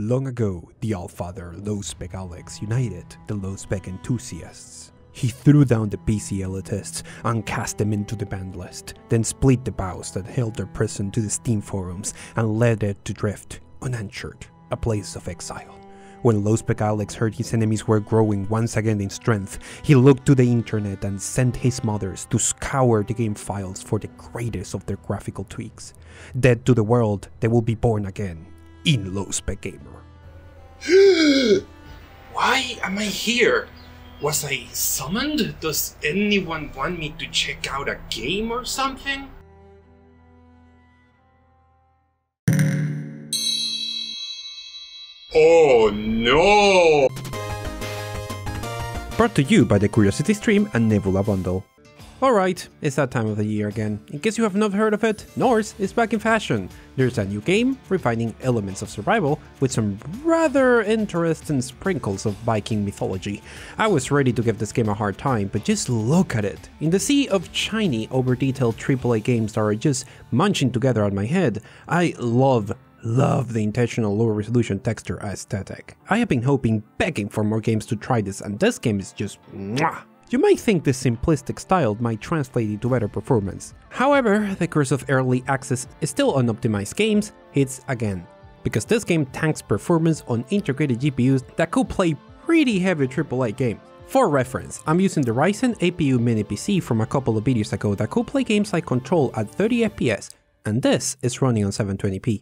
Long ago, the Allfather Low-Spec Alex united the low-spec enthusiasts. He threw down the PC elitists and cast them into the banned list, then split the boughs that held their prison to the Steam forums and led it to drift, unanswered, a place of exile. When Low-Spec Alex heard his enemies were growing once again in strength, he looked to the internet and sent his modders to scour the game files for the greatest of their graphical tweaks. Dead to the world, they will be born again in Low-Spec Gamer. Why am I here? Was I summoned? Does anyone want me to check out a game or something? Oh no! Brought to you by the Curiosity Stream and Nebula Bundle. Alright, it's that time of the year again. In case you have not heard of it, Norse is back in fashion. There's a new game, refining elements of survival, with some rather interesting sprinkles of Viking mythology. I was ready to give this game a hard time, but just look at it. In the sea of shiny, over-detailed AAA games that are just munching together on my head, I love love the intentional low resolution texture aesthetic. I have been hoping, begging for more games to try this, and this game is just mwah. You might think this simplistic style might translate into better performance. However, the curse of early access is still unoptimized games hits again, because this game tanks performance on integrated GPUs that could play pretty heavy AAA games. For reference, I'm using the Ryzen APU mini PC from a couple of videos ago that could play games like Control at 30 FPS, and this is running on 720p.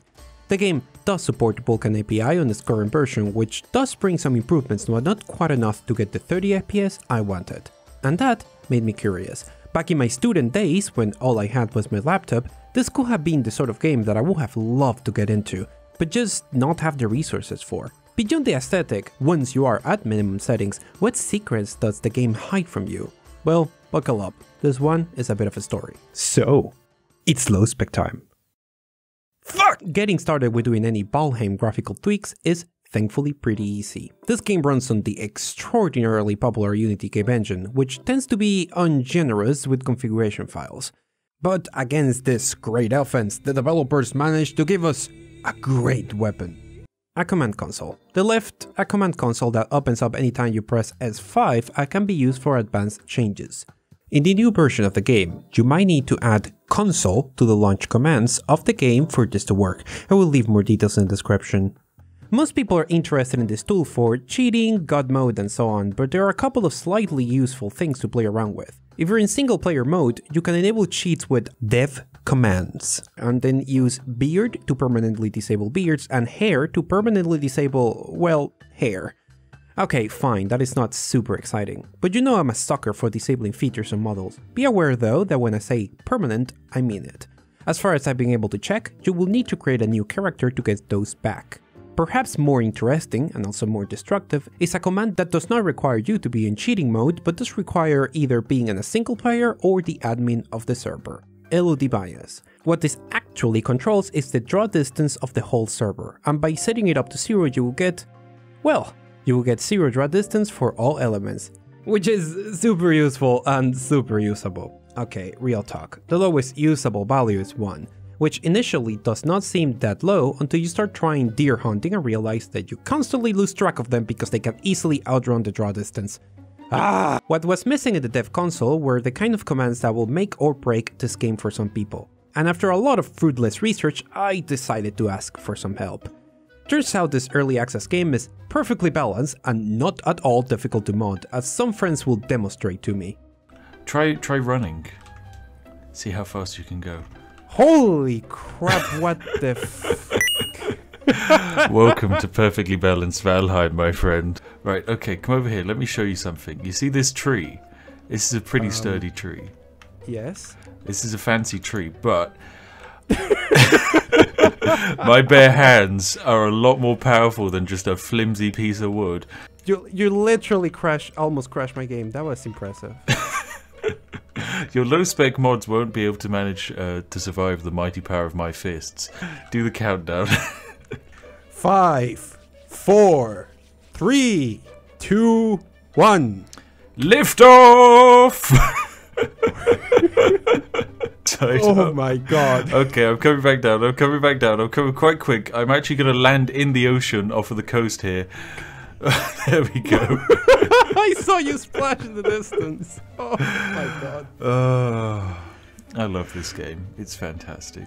The game does support Vulkan API on its current version, which does bring some improvements but not quite enough to get the 30 FPS I wanted. And that made me curious. Back in my student days, when all I had was my laptop, this could have been the sort of game that I would have loved to get into, but just not have the resources for. Beyond the aesthetic, once you are at minimum settings, what secrets does the game hide from you? Well, buckle up, this one is a bit of a story. So, it's low spec time. Fuck! Getting started with doing any Valheim graphical tweaks is thankfully pretty easy. This game runs on the extraordinarily popular Unity game engine, which tends to be ungenerous with configuration files. But against this great offense, the developers managed to give us a great weapon. A command console. The left, a command console that opens up anytime you press F5 and can be used for advanced changes. In the new version of the game, you might need to add console to the launch commands of the game for this to work. I will leave more details in the description. Most people are interested in this tool for cheating, god mode and so on, but there are a couple of slightly useful things to play around with. If you're in single player mode, you can enable cheats with dev commands, and then use beard to permanently disable beards and hair to permanently disable, well, hair. Okay, fine, that is not super exciting, but you know I'm a sucker for disabling features on models. Be aware though that when I say permanent, I mean it. As far as I've been able to check, you will need to create a new character to get those back. Perhaps more interesting, and also more destructive, is a command that does not require you to be in cheating mode, but does require either being in a single player or the admin of the server. LOD bias. What this actually controls is the draw distance of the whole server, and by setting it up to zero you will get, well, you will get zero draw distance for all elements, which is super useful and super usable. Okay, real talk, the lowest usable value is 1, which initially does not seem that low until you start trying deer hunting and realize that you constantly lose track of them because they can easily outrun the draw distance. Ah! What was missing in the dev console were the kind of commands that will make or break this game for some people. And after a lot of fruitless research, I decided to ask for some help. Turns out this early access game is perfectly balanced and not at all difficult to mod, as some friends will demonstrate to me. Try try running. See how fast you can go. Holy crap, what the f- Welcome to perfectly balanced Valheim, my friend. Right, okay, come over here. Let me show you something. You see this tree? This is a pretty um, sturdy tree. Yes? This is a fancy tree, but my bare hands are a lot more powerful than just a flimsy piece of wood. You, you literally crashed, almost crashed my game. That was impressive. Your low spec mods won't be able to manage uh, to survive the mighty power of my fists. Do the countdown. Five, four, three, two, one. Lift off! Oh my god. Okay, I'm coming back down. I'm coming back down. I'm coming quite quick. I'm actually going to land in the ocean off of the coast here. there we go. I saw you splash in the distance. Oh my god. Uh, I love this game. It's fantastic.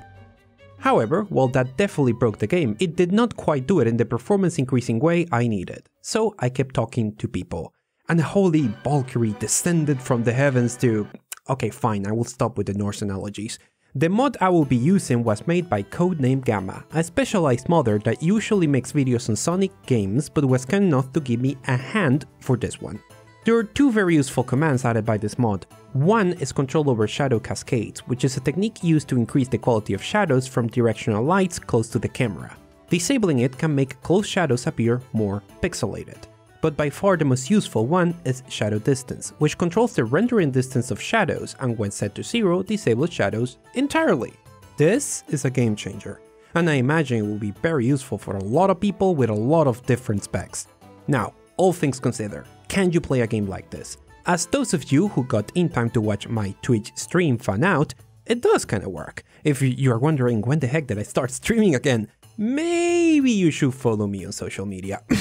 However, while that definitely broke the game, it did not quite do it in the performance increasing way I needed. So I kept talking to people. And holy Valkyrie descended from the heavens to. Okay, fine, I will stop with the Norse analogies. The mod I will be using was made by Codename Gamma, a specialized modder that usually makes videos on Sonic games but was kind enough to give me a hand for this one. There are two very useful commands added by this mod. One is control over shadow cascades, which is a technique used to increase the quality of shadows from directional lights close to the camera. Disabling it can make close shadows appear more pixelated. But by far the most useful one is shadow distance, which controls the rendering distance of shadows and when set to zero disables shadows entirely. This is a game changer, and I imagine it will be very useful for a lot of people with a lot of different specs. Now, all things considered, can you play a game like this? As those of you who got in time to watch my Twitch stream found out, it does kinda work. If you are wondering when the heck did I start streaming again, maybe you should follow me on social media.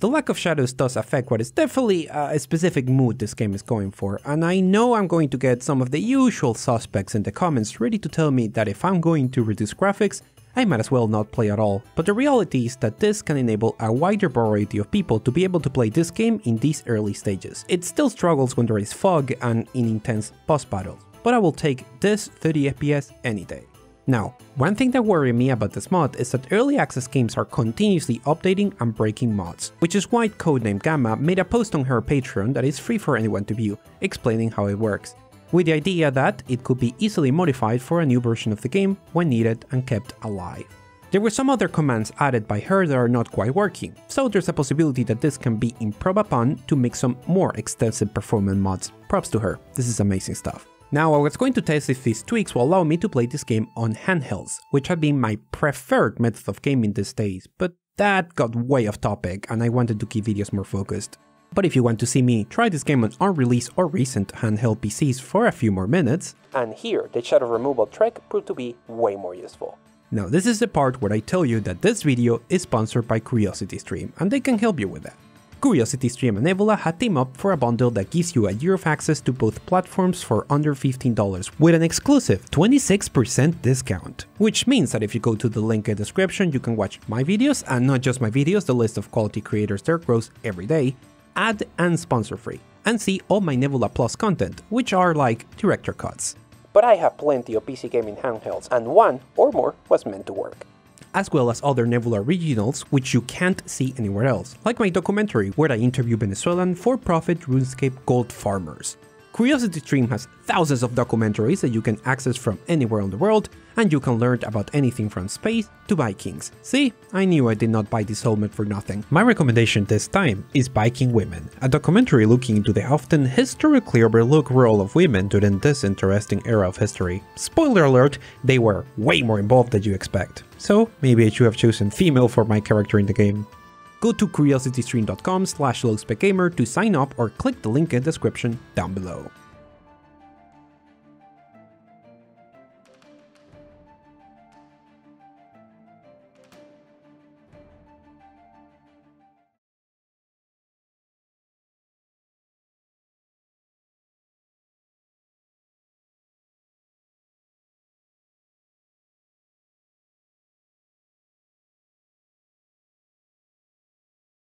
The lack of shadows does affect what is definitely uh, a specific mood this game is going for, and I know I'm going to get some of the usual suspects in the comments ready to tell me that if I'm going to reduce graphics, I might as well not play at all, but the reality is that this can enable a wider variety of people to be able to play this game in these early stages. It still struggles when there is fog and in intense boss battles, but I will take this 30 FPS any day. Now, one thing that worries me about this mod is that early access games are continuously updating and breaking mods, which is why Codename Gamma made a post on her Patreon that is free for anyone to view, explaining how it works, with the idea that it could be easily modified for a new version of the game when needed and kept alive. There were some other commands added by her that are not quite working, so there's a possibility that this can be improved upon to make some more extensive performance mods. Props to her, this is amazing stuff. Now I was going to test if these tweaks will allow me to play this game on handhelds, which had been my preferred method of gaming these days, but that got way off topic and I wanted to keep videos more focused. But if you want to see me try this game on unreleased or recent handheld PCs for a few more minutes, and here the shadow removal trick proved to be way more useful. Now this is the part where I tell you that this video is sponsored by CuriosityStream and they can help you with that. CuriosityStream and Nebula had teamed up for a bundle that gives you a year of access to both platforms for under $15 with an exclusive 26% discount. Which means that if you go to the link in the description you can watch my videos and not just my videos, the list of quality creators there grows every day, ad and sponsor free, and see all my Nebula Plus content, which are like director cuts. But I have plenty of PC gaming handhelds and one or more was meant to work as well as other Nebula originals which you can't see anywhere else, like my documentary where I interview Venezuelan for-profit RuneScape gold farmers. CuriosityStream has thousands of documentaries that you can access from anywhere in the world, and you can learn about anything from space to Vikings. See, I knew I did not buy this helmet for nothing. My recommendation this time is Viking Women, a documentary looking into the often historically overlooked role of women during this interesting era of history. Spoiler alert, they were way more involved than you expect. So maybe I should have chosen female for my character in the game. Go to curiositystream.com slash to sign up or click the link in the description down below.